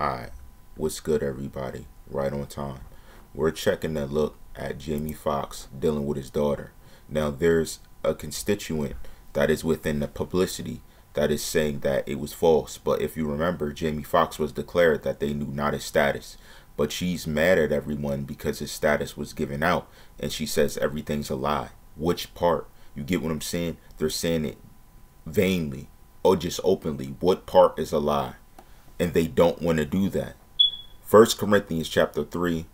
Alright, what's good everybody? Right on time. We're checking a look at Jamie Foxx dealing with his daughter. Now there's a constituent that is within the publicity that is saying that it was false. But if you remember, Jamie Foxx was declared that they knew not his status. But she's mad at everyone because his status was given out. And she says everything's a lie. Which part? You get what I'm saying? They're saying it vainly or just openly. What part is a lie? And they don't want to do that. First Corinthians chapter 3,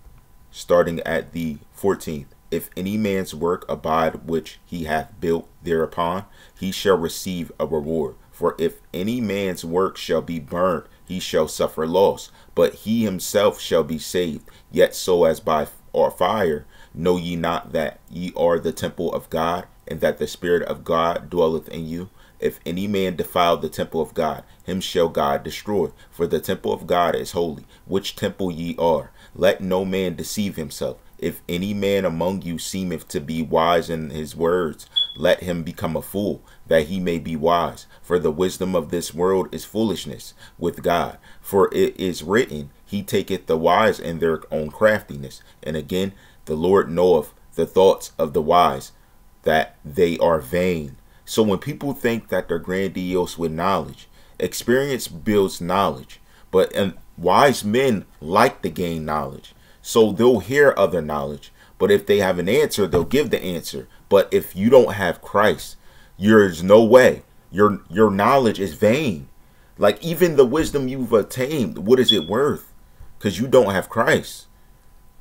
starting at the 14th. If any man's work abide which he hath built thereupon, he shall receive a reward. For if any man's work shall be burned, he shall suffer loss, but he himself shall be saved, yet so as by or fire. Know ye not that ye are the temple of God, and that the Spirit of God dwelleth in you? If any man defile the temple of God, him shall God destroy. For the temple of God is holy, which temple ye are. Let no man deceive himself. If any man among you seemeth to be wise in his words, let him become a fool, that he may be wise. For the wisdom of this world is foolishness with God. For it is written, He taketh the wise in their own craftiness. And again, the Lord knoweth the thoughts of the wise, that they are vain. So when people think that they're grandiose with knowledge, experience builds knowledge. But and wise men like to gain knowledge. So they'll hear other knowledge. But if they have an answer, they'll give the answer. But if you don't have Christ, there's no way. Your your knowledge is vain. Like even the wisdom you've attained, what is it worth? Because you don't have Christ.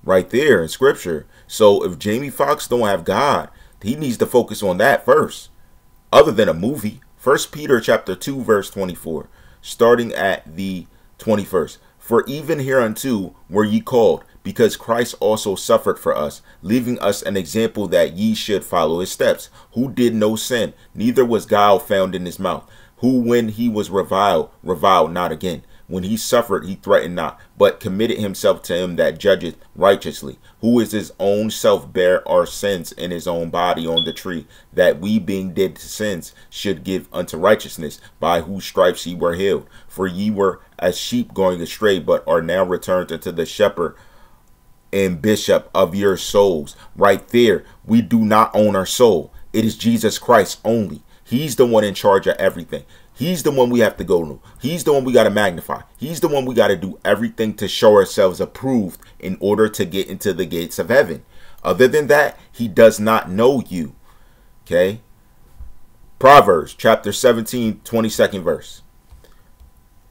Right there in scripture. So if Jamie Foxx don't have God, he needs to focus on that first other than a movie. First Peter chapter 2 verse 24, starting at the 21st. For even hereunto were ye called, because Christ also suffered for us, leaving us an example that ye should follow his steps, who did no sin, neither was guile found in his mouth, who when he was reviled, reviled not again when he suffered, he threatened not, but committed himself to him that judgeth righteously, who is his own self bare our sins in his own body on the tree, that we being dead to sins should give unto righteousness, by whose stripes ye were healed. For ye were as sheep going astray, but are now returned unto the shepherd and bishop of your souls. Right there, we do not own our soul. It is Jesus Christ only. He's the one in charge of everything. He's the one we have to go to. He's the one we got to magnify. He's the one we got to do everything to show ourselves approved in order to get into the gates of heaven. Other than that, he does not know you. Okay? Proverbs chapter 17, 22nd verse.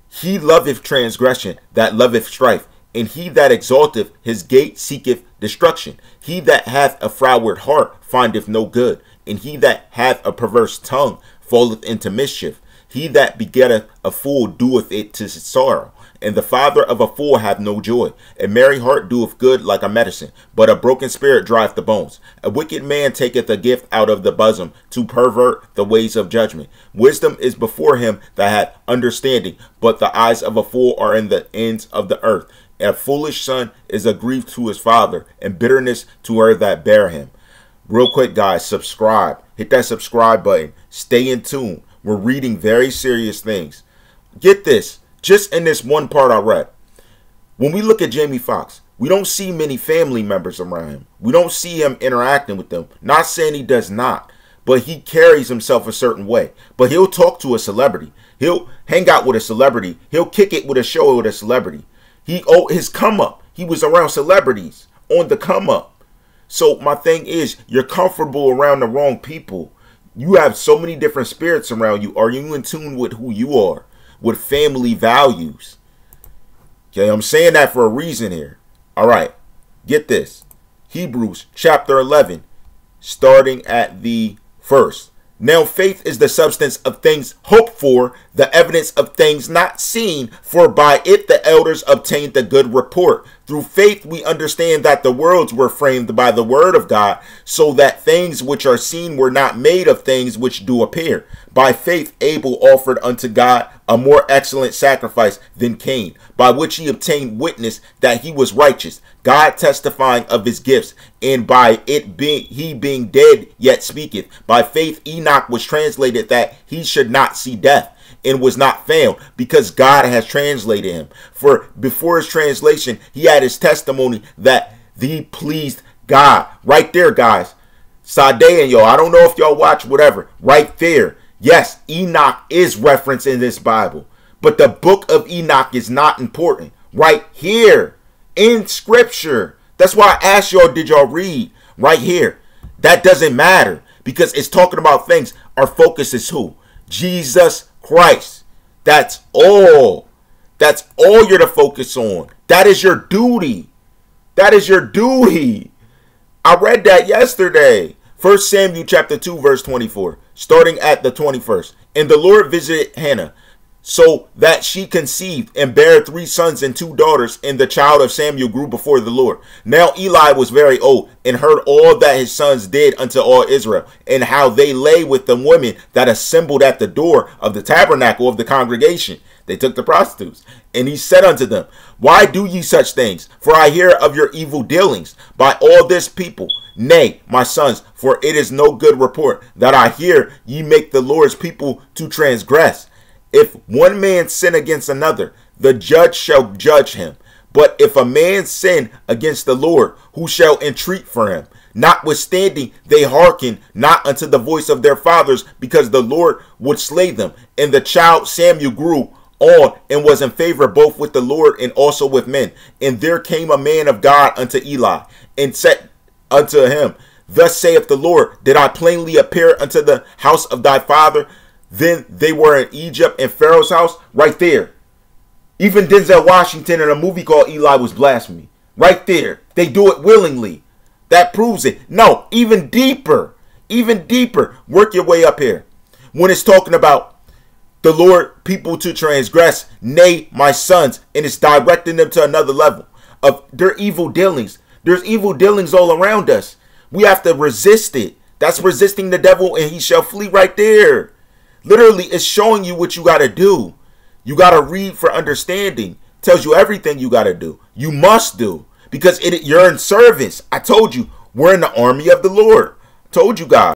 He loveth transgression, that loveth strife, and he that exalteth his gate seeketh destruction. He that hath a froward heart findeth no good, and he that hath a perverse tongue falleth into mischief. He that begetteth a fool doeth it to sorrow, and the father of a fool hath no joy. A merry heart doeth good like a medicine, but a broken spirit drieth the bones. A wicked man taketh a gift out of the bosom to pervert the ways of judgment. Wisdom is before him that hath understanding, but the eyes of a fool are in the ends of the earth. A foolish son is a grief to his father, and bitterness to her that bear him. Real quick, guys, subscribe. Hit that subscribe button. Stay in tune. We're reading very serious things. Get this, just in this one part I read. When we look at Jamie Foxx, we don't see many family members around him. We don't see him interacting with them. Not saying he does not, but he carries himself a certain way. But he'll talk to a celebrity. He'll hang out with a celebrity. He'll kick it with a show with a celebrity. He oh his come up. He was around celebrities on the come up. So my thing is, you're comfortable around the wrong people you have so many different spirits around you. Are you in tune with who you are, with family values? Okay, I'm saying that for a reason here. All right, get this. Hebrews chapter 11, starting at the first. Now faith is the substance of things hoped for, the evidence of things not seen, for by it the elders obtained the good report. Through faith, we understand that the worlds were framed by the word of God, so that things which are seen were not made of things which do appear. By faith, Abel offered unto God a more excellent sacrifice than Cain, by which he obtained witness that he was righteous, God testifying of his gifts, and by it being he being dead yet speaketh. By faith, Enoch was translated that he should not see death and was not found because God has translated him. For before his translation, he had his testimony that he pleased God. Right there, guys. Sade and yo, I don't know if y'all watch whatever. Right there. Yes, Enoch is referenced in this Bible. But the book of Enoch is not important. Right here in scripture. That's why I asked y'all, did y'all read? Right here. That doesn't matter because it's talking about things. Our focus is who? Jesus Christ. That's all. That's all you're to focus on. That is your duty. That is your duty. I read that yesterday. First Samuel chapter 2 verse 24, starting at the 21st. And the Lord visited Hannah so that she conceived and bare three sons and two daughters, and the child of Samuel grew before the Lord. Now Eli was very old, and heard all that his sons did unto all Israel, and how they lay with the women that assembled at the door of the tabernacle of the congregation. They took the prostitutes. And he said unto them, Why do ye such things? For I hear of your evil dealings by all this people. Nay, my sons, for it is no good report that I hear ye make the Lord's people to transgress. If one man sin against another, the judge shall judge him. But if a man sin against the Lord, who shall entreat for him? Notwithstanding, they hearken not unto the voice of their fathers, because the Lord would slay them. And the child Samuel grew on and was in favor both with the Lord and also with men. And there came a man of God unto Eli and said unto him, Thus saith the Lord, Did I plainly appear unto the house of thy father? Then they were in Egypt in Pharaoh's house, right there. Even Denzel Washington in a movie called Eli was blasphemy. Right there. They do it willingly. That proves it. No, even deeper. Even deeper. Work your way up here. When it's talking about the Lord people to transgress, nay, my sons, and it's directing them to another level of their evil dealings. There's evil dealings all around us. We have to resist it. That's resisting the devil, and he shall flee right there. Literally, it's showing you what you got to do. You got to read for understanding. Tells you everything you got to do. You must do because it, you're in service. I told you, we're in the army of the Lord. I told you guys.